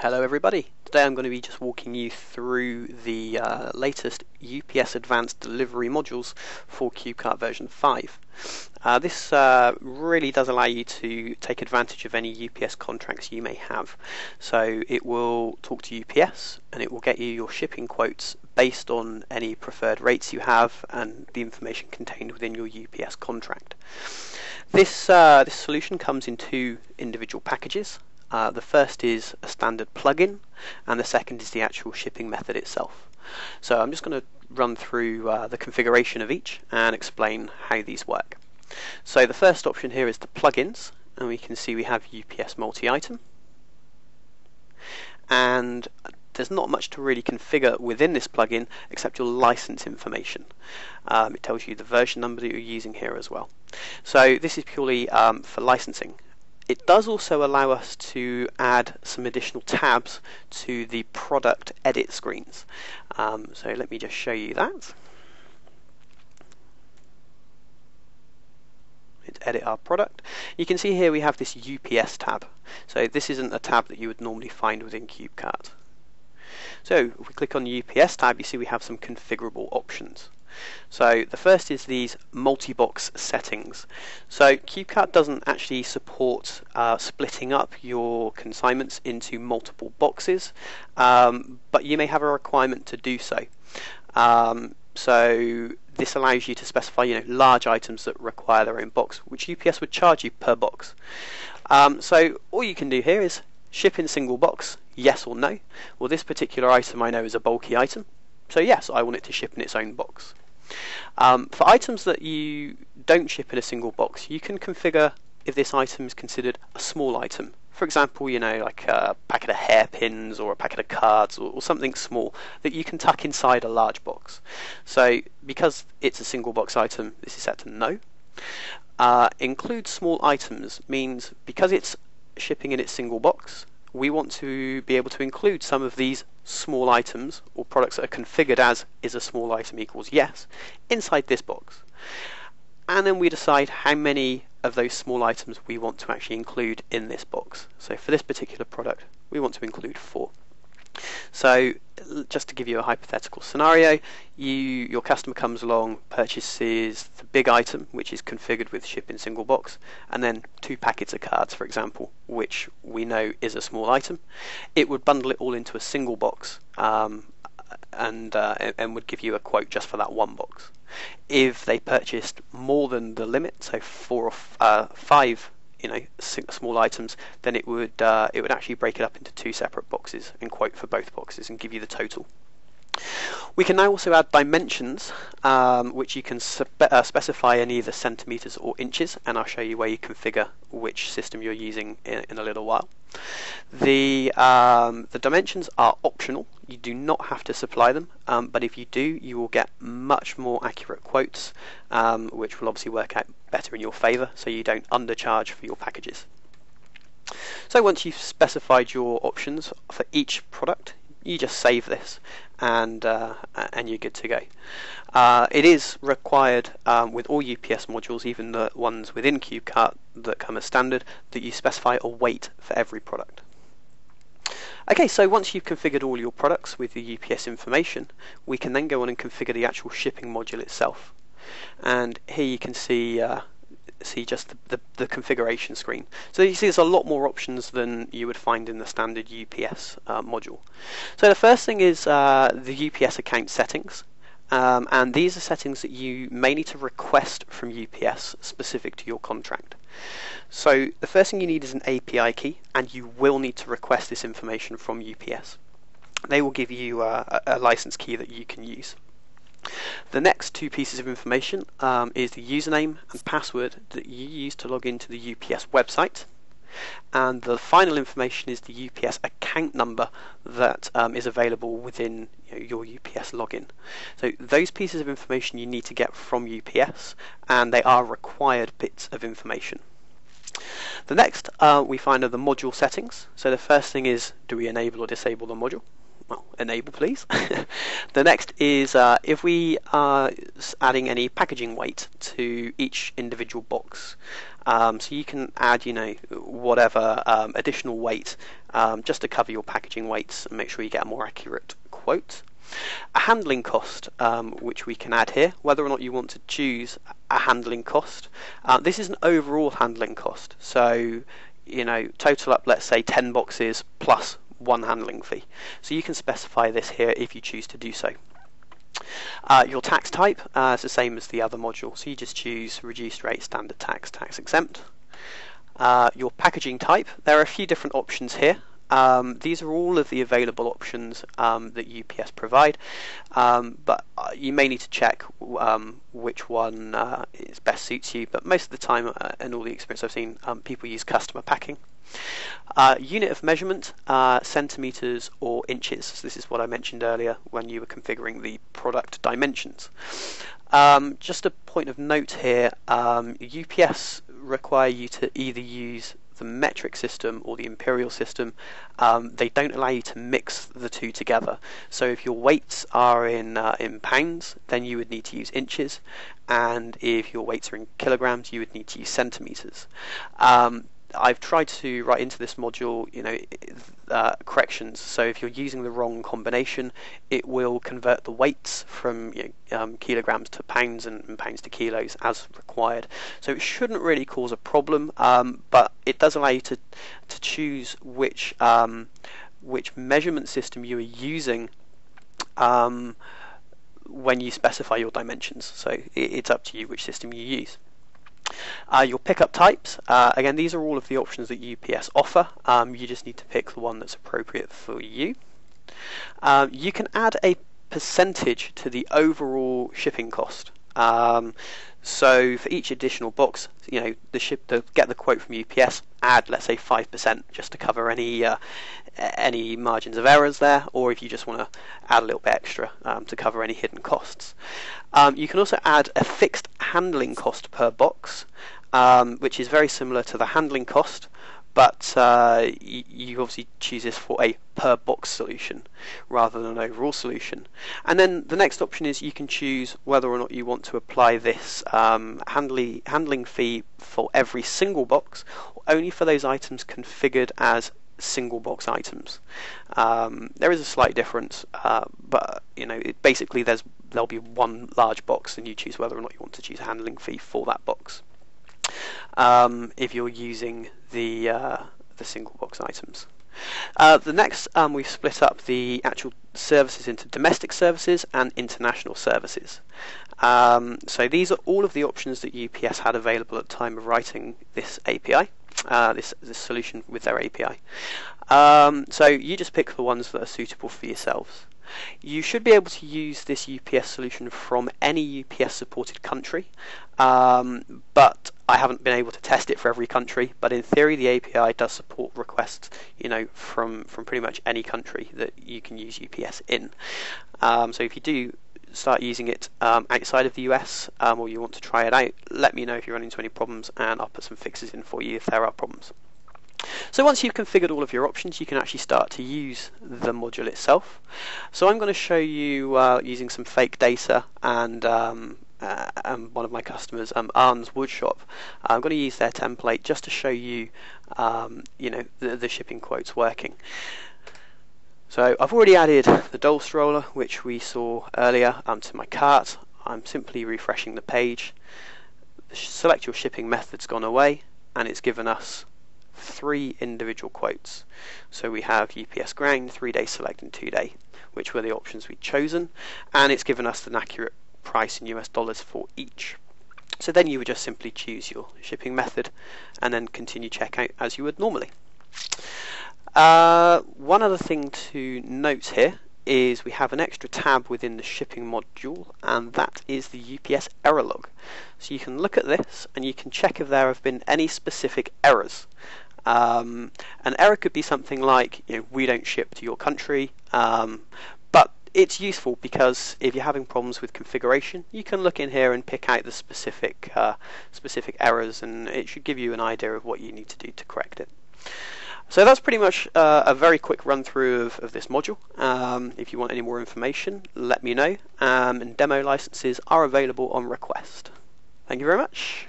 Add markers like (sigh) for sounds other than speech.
Hello everybody. Today I'm going to be just walking you through the uh, latest UPS Advanced Delivery modules for CubeCart version 5. Uh, this uh, really does allow you to take advantage of any UPS contracts you may have. So it will talk to UPS and it will get you your shipping quotes based on any preferred rates you have and the information contained within your UPS contract. This, uh, this solution comes in two individual packages. Uh, the first is a standard plugin, and the second is the actual shipping method itself. So I'm just going to run through uh, the configuration of each and explain how these work. So the first option here is the plugins, and we can see we have UPS multi-item. And there's not much to really configure within this plugin except your license information. Um, it tells you the version number that you're using here as well. So this is purely um, for licensing it does also allow us to add some additional tabs to the product edit screens. Um, so let me just show you that. Let's edit our product. You can see here we have this UPS tab. So this isn't a tab that you would normally find within CubeCart. So if we click on the UPS tab, you see we have some configurable options. So the first is these multi-box settings. So CubeCart doesn't actually support uh, splitting up your consignments into multiple boxes, um, but you may have a requirement to do so. Um, so this allows you to specify, you know, large items that require their own box, which UPS would charge you per box. Um, so all you can do here is ship in single box, yes or no. Well, this particular item I know is a bulky item, so yes, I want it to ship in its own box. Um, for items that you don't ship in a single box, you can configure if this item is considered a small item. For example, you know, like a packet of hairpins or a packet of cards or, or something small that you can tuck inside a large box. So, because it's a single box item, this is set to no. Uh, include small items means because it's shipping in its single box, we want to be able to include some of these small items or products that are configured as is a small item equals yes inside this box. And then we decide how many of those small items we want to actually include in this box. So for this particular product, we want to include four. So just to give you a hypothetical scenario, you your customer comes along, purchases the big item, which is configured with ship in single box, and then two packets of cards, for example, which we know is a small item. It would bundle it all into a single box, um, and uh, and would give you a quote just for that one box. If they purchased more than the limit, so four or f- uh, five you know small items, then it would uh, it would actually break it up into two separate boxes and quote for both boxes and give you the total. We can now also add dimensions, um, which you can spe uh, specify in either centimeters or inches, and I'll show you where you configure which system you're using in, in a little while. The um, the dimensions are optional. You do not have to supply them, um, but if you do, you will get much more accurate quotes, um, which will obviously work out better in your favour, so you don't undercharge for your packages. So once you've specified your options for each product, you just save this and uh, and you're good to go. Uh, it is required um, with all UPS modules, even the ones within CubeCart that come as standard, that you specify a weight for every product. Okay, so once you've configured all your products with the UPS information, we can then go on and configure the actual shipping module itself. And here you can see uh, see just the, the, the, configuration screen. So you see there's a lot more options than you would find in the standard UPS uh, module. So the first thing is uh, the UPS account settings. Um, and these are settings that you may need to request from UPS specific to your contract. So the first thing you need is an API key, and you will need to request this information from UPS. They will give you uh, a license key that you can use. The next two pieces of information um, is the username and password that you use to log into the UPS website. And the final information is the UPS account number that um, is available within you know, your UPS login. So those pieces of information you need to get from UPS, and they are required bits of information. The next uh, we find are the module settings. So the first thing is do we enable or disable the module? Well, enable please. (laughs) the next is uh, if we are adding any packaging weight to each individual box. Um, so you can add, you know, whatever um, additional weight um, just to cover your packaging weights and make sure you get a more accurate quote. A handling cost, um, which we can add here, whether or not you want to choose a handling cost. Uh, this is an overall handling cost. So, you know, total up, let's say 10 boxes plus one handling fee. So you can specify this here if you choose to do so. Uh, your tax type uh, is the same as the other module, so you just choose reduced rate, standard tax, tax exempt. Uh, your packaging type, there are a few different options here. Um, these are all of the available options um, that UPS provide, um, but uh, you may need to check um, which one uh, is best suits you. But most of the time, uh, in all the experience I've seen, um, people use customer packing. Uh, unit of measurement, uh, centimeters or inches. So this is what I mentioned earlier when you were configuring the product dimensions. Um, just a point of note here, UPS require you to either use the metric system or the imperial system, um, they don't allow you to mix the two together. So if your weights are in uh, in pounds, then you would need to use inches, and if your weights are in kilograms, you would need to use centimeters. Um, I've tried to write into this module, you know, uh, corrections. So if you're using the wrong combination, it will convert the weights from you know, um, kilograms to pounds and, and, pounds to kilos as required. So it shouldn't really cause a problem, um, but it does allow you to to choose which um, which measurement system you are using. Um, when you specify your dimensions, so it, it's up to you which system you use. Uh, your pickup types, uh, again, these are all of the options that UPS offer. Um, you just need to pick the one that's appropriate for you. Um, you can add a percentage to the overall shipping cost. Um, so for each additional box, you know, the ship to get the quote from UPS, add let's say five percent just to cover any uh, any margins of errors there, or if you just want to add a little bit extra um, to cover any hidden costs. Um, you can also add a fixed handling cost per box, um, which is very similar to the handling cost, but uh, you, obviously choose this for a per box solution rather than an overall solution. And then the next option is you can choose whether or not you want to apply this um, handling, handling fee for every single box or only for those items configured as single box items. Um, there is a slight difference, uh, but you know, it, basically there's there'll be one large box, and you choose whether or not you want to choose a handling fee for that box um, if you're using the uh, the single box items. Uh, the next, um, we've split up the actual services into domestic services and international services. Um, so these are all of the options that UPS had available at the time of writing this API, uh, this, this solution with their API. Um, so you just pick the ones that are suitable for yourselves. You should be able to use this UPS solution from any UPS supported country, um, but I haven't been able to test it for every country. But in theory, the API does support requests, you know, from from pretty much any country that you can use UPS in. Um, so if you do start using it um, outside of the US um, or you want to try it out, let me know if you run into any problems and I'll put some fixes in for you if there are problems. So once you've configured all of your options, you can actually start to use the module itself. So I'm going to show you uh, using some fake data and um, uh, one of my customers, um, Woodshop. I'm going to use their template just to show you, um, you know, the, the, shipping quotes working. So I've already added the doll stroller, which we saw earlier, um, to my cart. I'm simply refreshing the page. Select your shipping method's gone away, and it's given us three individual quotes. So we have UPS ground, three day select, and two day, which were the options we'd chosen, and it's given us an accurate price in US dollars for each. So then you would just simply choose your shipping method and then continue checkout as you would normally. Uh, one other thing to note here is we have an extra tab within the shipping module and that is the UPS error log. So you can look at this and you can check if there have been any specific errors. Um, an error could be something like, you know, we don't ship to your country, um, but it's useful because if you're having problems with configuration, you can look in here and pick out the specific uh, specific errors, and it should give you an idea of what you need to do to correct it. So that's pretty much uh, a very quick run through of, of this module. Um, if you want any more information, let me know. Um, and demo licenses are available on request. Thank you very much.